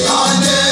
Anne